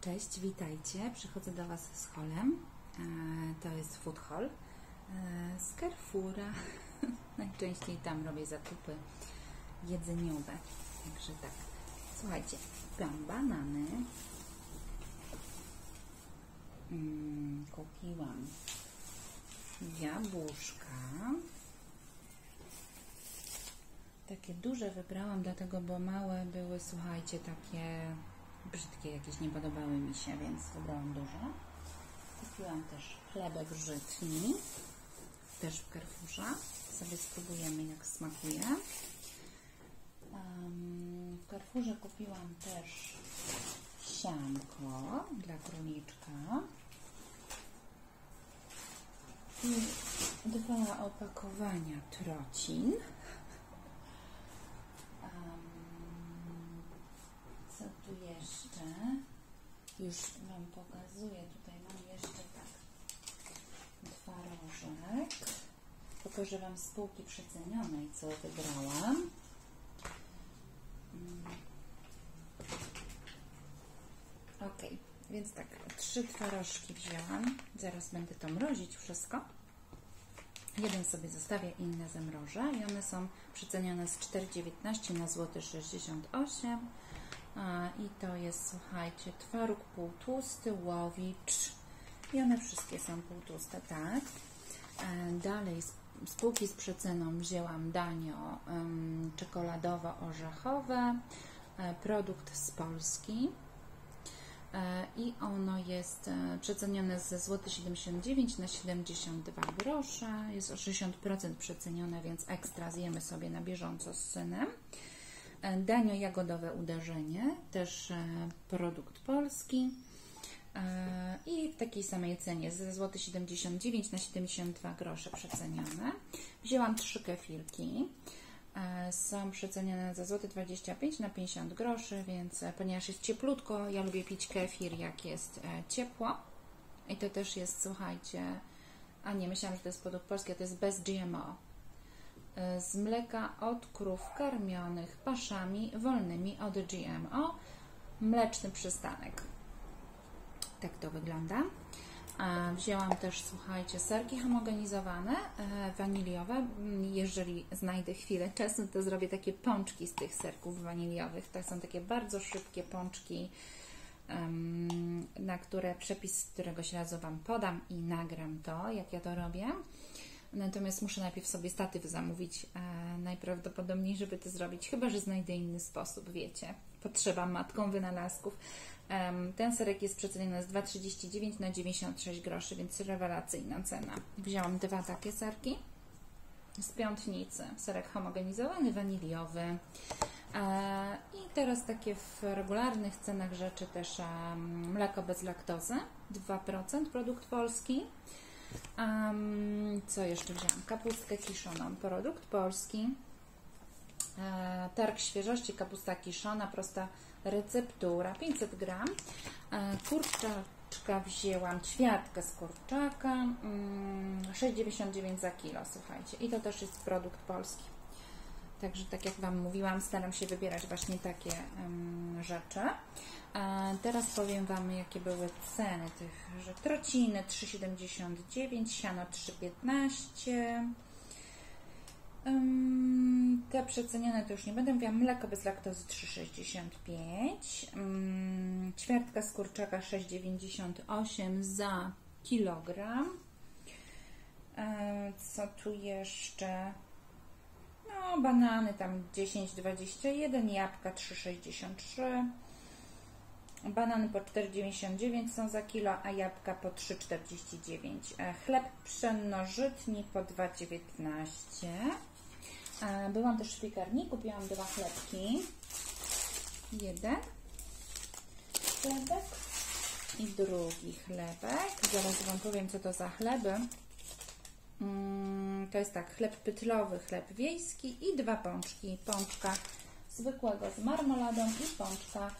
Cześć, witajcie. Przychodzę do Was z holem. E, To jest food hall e, z Carrefoura. Najczęściej tam robię zakupy jedzeniowe. Także tak. Słuchajcie, kupiłam banany. Mm, Kupiłam jabłuszka. Takie duże wybrałam, dlatego, bo małe były, słuchajcie, takie brzydkie jakieś, nie podobały mi się, więc wybrałam duże. Kupiłam też chlebek żytni, też w Carrefourze. Sobie spróbujemy, jak smakuje. Um, w Carrefourze kupiłam też sianko dla króliczka. I dwa opakowania trocin. Em, co tu jeszcze? Już Wam pokazuję. Tutaj mam jeszcze tak twarożek. Pokażę Wam spółki przecenionej, co wybrałam. Mm. Ok, więc tak, trzy twarożki wzięłam. Zaraz będę to mrozić wszystko. Jeden sobie zostawię, inne zamrożę i one są przecenione z 4,19 na złoty 68 A, i to jest, słuchajcie, twaróg półtłusty, łowicz i one wszystkie są półtłuste, tak. E, Dalej spółki z przeceną wzięłam danio czekoladowo-orzechowe, e, produkt z Polski. E, i ono jest przecenione ze złoty 79 na 72 grosze. Jest o 60% przecenione, więc ekstra zjemy sobie na bieżąco z synem. E, Danio jagodowe uderzenie, też e, produkt polski. E, I w takiej samej cenie ze złoty 79 na 72 grosze przecenione. Wzięłam trzy kefirki. Są przecenione za złoty 25 na 50 groszy, więc ponieważ jest cieplutko, ja lubię pić kefir jak jest ciepło. I to też jest, słuchajcie, a nie, myślałam, że to jest produkt polski, a to jest bez GMO. E, Z mleka od krów karmionych paszami wolnymi od GMO. Mleczny przystanek. Tak to wygląda. A Wzięłam też, słuchajcie, serki homogenizowane, e, waniliowe. Mm, Jeżeli znajdę chwilę czasu, to zrobię takie pączki z tych serków waniliowych. To są takie bardzo szybkie pączki, na które przepis, którego się razu Wam podam i nagram to, jak ja to robię. Natomiast muszę najpierw sobie statyw zamówić, e, najprawdopodobniej, żeby to zrobić, chyba że znajdę inny sposób, wiecie. Potrzeba matką wynalazków. Em, Ten serek jest przeceniony z 2,39 na 96 groszy, więc rewelacyjna cena. Wzięłam dwa takie serki z piątnicy. Serek homogenizowany, waniliowy. E, I teraz takie w regularnych cenach rzeczy też mleko bez laktozy, 2% produkt polski. Em, co jeszcze wzięłam? Kapustkę kiszoną, produkt polski. E, Targ świeżości, kapusta kiszona, prosta receptura, 500 gram. E, Kurczaczka wzięłam, ćwiartkę z kurczaka, mm, 6,99 za kilo, słuchajcie. I to też jest produkt polski. Także tak jak Wam mówiłam, staram się wybierać właśnie takie em, rzeczy. E, teraz powiem Wam, jakie były ceny tych rzeczy. Trociny 3,79, siano 3,15. Ym, Te przecenione to już nie będę mówiła. Mleko bez laktozy 3,65. Ym, Ćwiartka z kurczaka 6,98 za kilogram. E, Co tu jeszcze? No, banany tam 10,21, jabłka 3,63. Banany po 4,99 są za kilo, a jabłka po 3,49. E, Chleb pszennożytni po 2,19. E, Byłam też w piekarniku, kupiłam dwa chlebki. Jeden chlebek i drugi chlebek. Zaraz Wam powiem, co to za chleby. Mm, To jest tak, chleb pytlowy, chleb wiejski i dwa pączki. Pączka zwykłego z marmoladą i pączka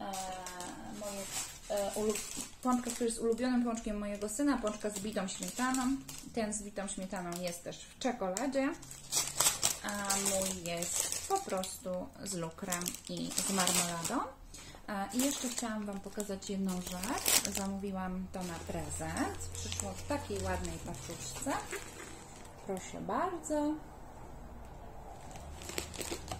e, moje, e, ulub, pączka, który jest ulubionym pączkiem mojego syna, pączka z bitą śmietaną. Ten z bitą śmietaną jest też w czekoladzie, a mój jest po prostu z lukrem i z marmoladą. E, I jeszcze chciałam Wam pokazać jedną rzecz. Zamówiłam to na prezent. Przyszło w takiej ładnej paczuszce. Proszę bardzo.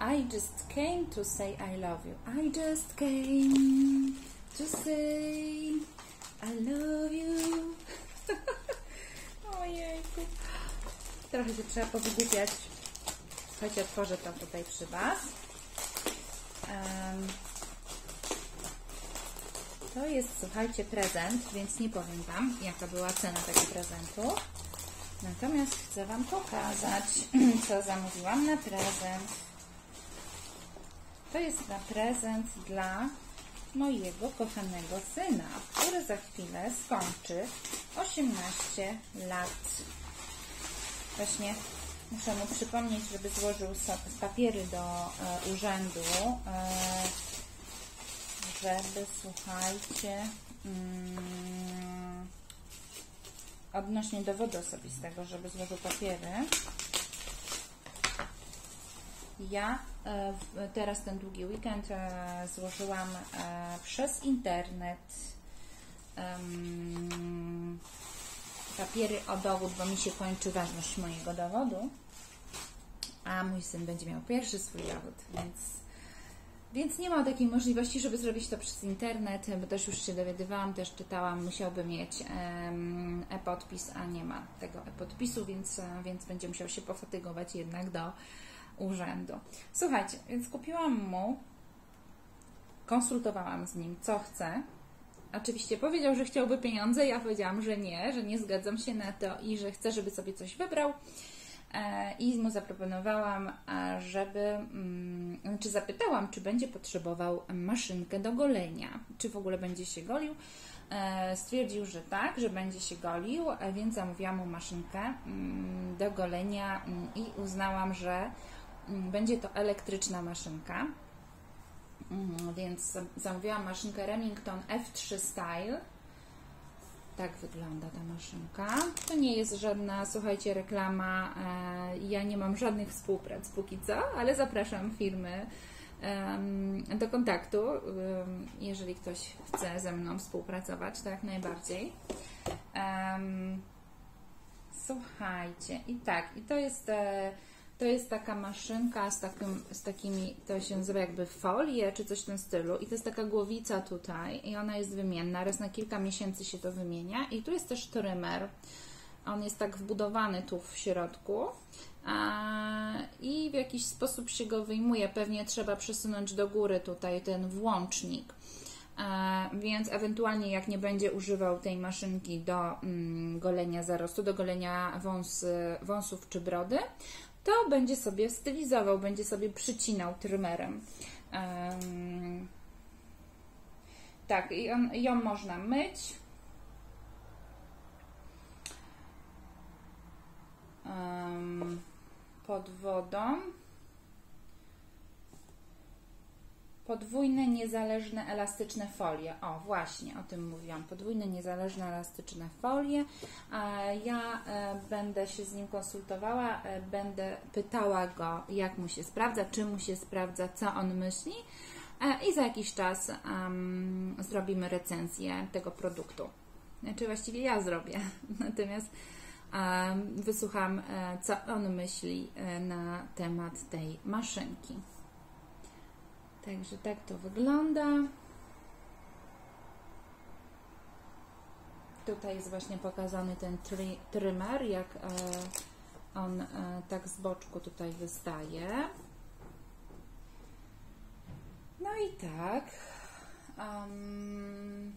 I just came to say I love you. I just came to say I love you. Ojejku. Trochę się trzeba powygłupiać. Słuchajcie, otworzę to tutaj przy Was. Um, to jest, słuchajcie, prezent, więc nie powiem Wam, jaka była cena tego prezentu. Natomiast chcę Wam pokazać, co zamówiłam na prezent. To jest na prezent dla mojego kochanego syna, który za chwilę skończy 18 lat. Właśnie muszę mu przypomnieć, żeby złożył papiery do e, urzędu, e, żeby, słuchajcie, mm, odnośnie dowodu osobistego, żeby złożył papiery. Ja e, teraz ten długi weekend e, złożyłam e, przez internet papiery o dowód, bo mi się kończy ważność mojego dowodu, a mój syn będzie miał pierwszy swój dowód, więc, więc nie ma takiej możliwości, żeby zrobić to przez internet, bo też już się dowiadywałam, też czytałam, musiałby mieć e-podpis, a nie ma tego e-podpisu, więc, więc będzie musiał się pofatygować jednak do urzędu. Słuchajcie, więc kupiłam mu, konsultowałam z nim, co chce. Oczywiście powiedział, że chciałby pieniądze, ja powiedziałam, że nie, że nie zgadzam się na to i że chcę, żeby sobie coś wybrał. E, I mu zaproponowałam, żeby, mm, znaczy zapytałam, czy będzie potrzebował maszynkę do golenia, czy w ogóle będzie się golił. E, stwierdził, że tak, że będzie się golił, więc zamówiłam mu maszynkę mm, do golenia mm, i uznałam, że będzie to elektryczna maszynka, więc zamówiłam maszynkę Remington F3 Style. Tak wygląda ta maszynka. To nie jest żadna, słuchajcie, reklama. E, ja nie mam żadnych współprac póki co, ale zapraszam firmy do kontaktu, jeżeli ktoś chce ze mną współpracować, tak najbardziej. Słuchajcie, i tak, i to jest e, to jest taka maszynka z, takim, z takimi, to się nazywa jakby folie, czy coś w tym stylu. I to jest taka głowica tutaj i ona jest wymienna. Raz na kilka miesięcy się to wymienia. I tu jest też trymer. On jest tak wbudowany tu w środku. I w jakiś sposób się go wyjmuje. Pewnie trzeba przesunąć do góry tutaj ten włącznik. Więc ewentualnie jak nie będzie używał tej maszynki do mm, golenia zarostu, do golenia wąs, wąsów czy brody, to będzie sobie stylizował, będzie sobie przycinał trymerem. Um, tak, i on, ją można myć. Um, pod wodą. Podwójne, niezależne, elastyczne folie. O, właśnie, o tym mówiłam. Podwójne, niezależne, elastyczne folie. Ja e, będę się z nim konsultowała, e, będę pytała go, jak mu się sprawdza, czy mu się sprawdza, co on myśli. E, I za jakiś czas um, zrobimy recenzję tego produktu. Znaczy, właściwie ja zrobię. Natomiast um, wysłucham, co on myśli na temat tej maszynki. Także tak to wygląda. Tutaj jest właśnie pokazany ten tri trymer, jak e, on e, tak z boczku tutaj wystaje. No i tak. Um,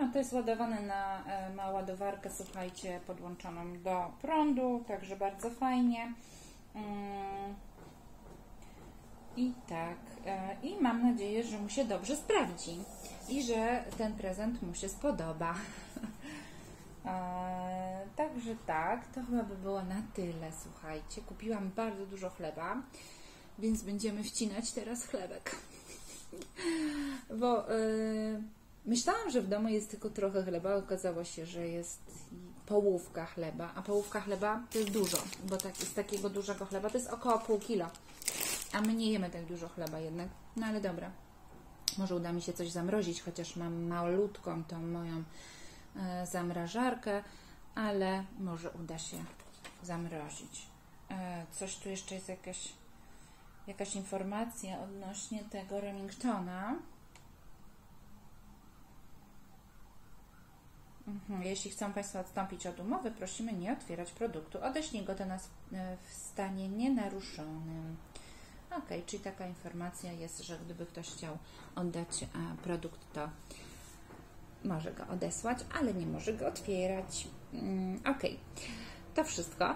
no, to jest ładowane na, e, ma ładowarkę, słuchajcie, podłączoną do prądu, także bardzo fajnie. Um, i tak, e, i mam nadzieję, że mu się dobrze sprawdzi i że ten prezent mu się spodoba. E, także tak, to chyba by było na tyle, słuchajcie. Kupiłam bardzo dużo chleba, więc będziemy wcinać teraz chlebek. Bo yy, myślałam, że w domu jest tylko trochę chleba, okazało się, że jest połówka chleba, a połówka chleba to jest dużo, bo tak, z takiego dużego chleba to jest około pół kilo. A my nie jemy tak dużo chleba jednak. No ale dobra. Może uda mi się coś zamrozić, chociaż mam malutką tą moją e, zamrażarkę, ale może uda się zamrozić. E, coś tu jeszcze jest jakaś, jakaś informacja odnośnie tego Remingtona. Mhm. Jeśli chcą Państwo odstąpić od umowy, prosimy nie otwierać produktu. Odeślij go do nas e, w stanie nienaruszonym. Ok, czyli taka informacja jest, że gdyby ktoś chciał oddać e, produkt, to może go odesłać, ale nie może go otwierać. Mm, ok, to wszystko.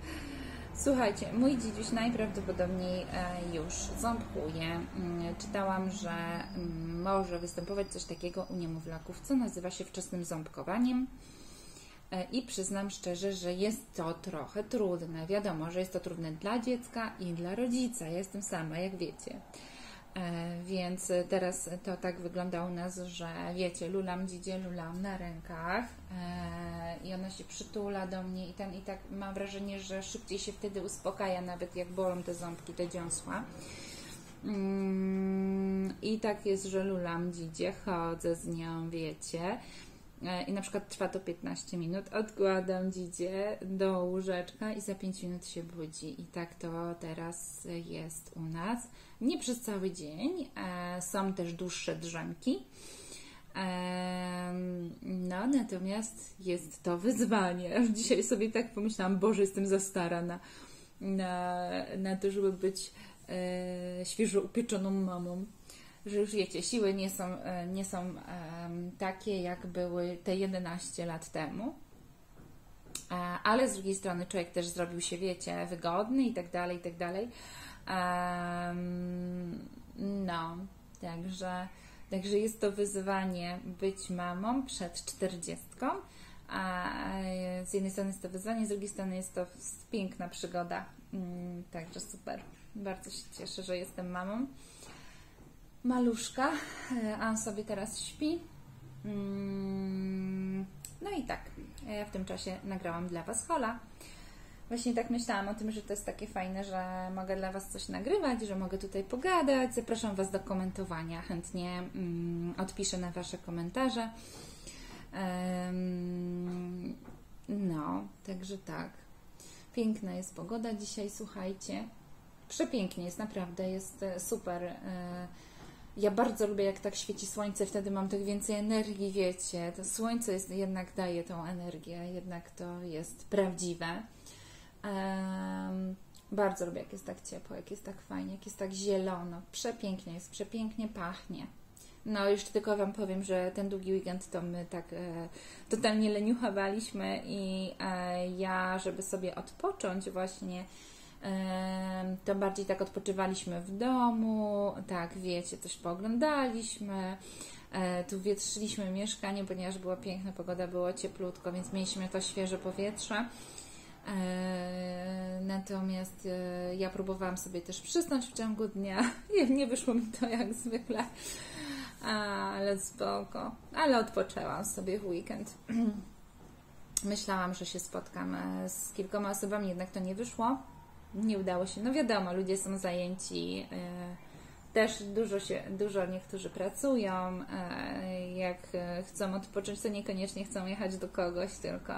Słuchajcie, mój dzidziuś najprawdopodobniej e, już ząbkuje. Mm, czytałam, że mm, może występować coś takiego u niemowlaków, co nazywa się wczesnym ząbkowaniem. E, I przyznam szczerze, że jest to trochę trudne. Wiadomo, że jest to trudne dla dziecka i dla rodzica. Ja jestem sama, jak wiecie. E, więc teraz to tak wygląda u nas, że wiecie, lulam dzidzie, lulam na rękach e, i ona się przytula do mnie i ten i tak mam wrażenie, że szybciej się wtedy uspokaja, nawet jak bolą te ząbki, te dziąsła. Mm, I tak jest, że lulam dzidzie, chodzę z nią, wiecie. E, I na przykład trwa to 15 minut, odkładam dzidzie do łóżeczka i za 5 minut się budzi. I tak to teraz jest u nas. Nie przez cały dzień, e, są też dłuższe drzemki. E, no, natomiast jest to wyzwanie. Dzisiaj sobie tak pomyślałam, Boże, jestem za stara na, na, na to, żeby być świeżo upieczoną mamą że już wiecie, siły nie są, e, nie są takie, jak były te 11 lat temu. E, ale z drugiej strony człowiek też zrobił się, wiecie, wygodny i tak dalej, i tak dalej. No, także, także jest to wyzwanie być mamą przed 40. A z jednej strony jest to wyzwanie, z drugiej strony jest to piękna przygoda. Um, także super. Bardzo się cieszę, że jestem mamą maluszka. E, on sobie teraz śpi. Mm, no i tak, ja w tym czasie nagrałam dla Was hola. Właśnie tak myślałam o tym, że to jest takie fajne, że mogę dla Was coś nagrywać, że mogę tutaj pogadać. Zapraszam Was do komentowania. Chętnie mm, odpiszę na Wasze komentarze. no, także tak. Piękna jest pogoda dzisiaj, słuchajcie. Przepięknie jest, naprawdę jest e, super. Ja bardzo lubię, jak tak świeci słońce, wtedy mam tak więcej energii, wiecie. To słońce jest, jednak daje tą energię, jednak to jest prawdziwe. Um, bardzo lubię, jak jest tak ciepło, jak jest tak fajnie, jak jest tak zielono. Przepięknie jest, przepięknie pachnie. No, już tylko Wam powiem, że ten długi weekend to my tak e, totalnie leniuchowaliśmy i e, ja, żeby sobie odpocząć właśnie to bardziej tak odpoczywaliśmy w domu, tak wiecie, coś pooglądaliśmy. E, tu wietrzyliśmy mieszkanie, ponieważ była piękna pogoda, było cieplutko, więc mieliśmy to świeże powietrze. E, natomiast e, ja próbowałam sobie też przysnąć w ciągu dnia. Nie, nie wyszło mi to jak zwykle, ale spoko. Ale odpoczęłam sobie w weekend. Myślałam, że się spotkam z kilkoma osobami, jednak to nie wyszło nie udało się. No wiadomo, ludzie są zajęci. E, też dużo się, dużo niektórzy pracują. E, jak e, chcą odpocząć, to niekoniecznie chcą jechać do kogoś, tylko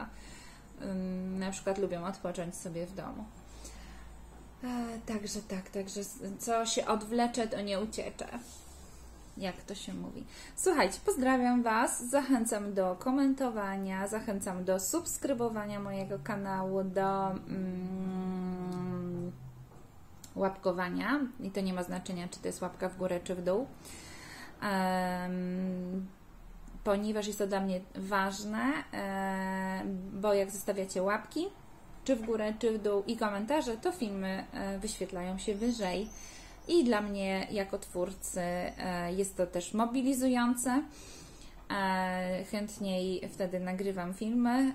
na przykład lubią odpocząć sobie w domu. Także tak, także co się odwlecze, to nie uciecze jak to się mówi. Słuchajcie, pozdrawiam Was, zachęcam do komentowania, zachęcam do subskrybowania mojego kanału, do mm, łapkowania i to nie ma znaczenia, czy to jest łapka w górę, czy w dół. Um, ponieważ jest to dla mnie ważne, bo jak zostawiacie łapki, czy w górę, czy w dół i komentarze, to filmy e, wyświetlają się wyżej i dla mnie jako twórcy e, jest to też mobilizujące. E, chętniej wtedy nagrywam filmy,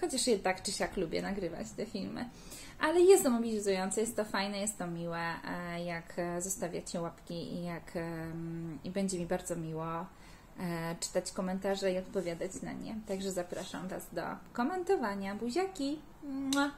chociaż jednak czy siak lubię nagrywać te filmy. Ale jest to mobilizujące, jest to fajne, jest to miłe, jak zostawiacie łapki i jak i będzie mi bardzo miło czytać komentarze i odpowiadać na nie. Także zapraszam Was do komentowania. Buziaki! Mua!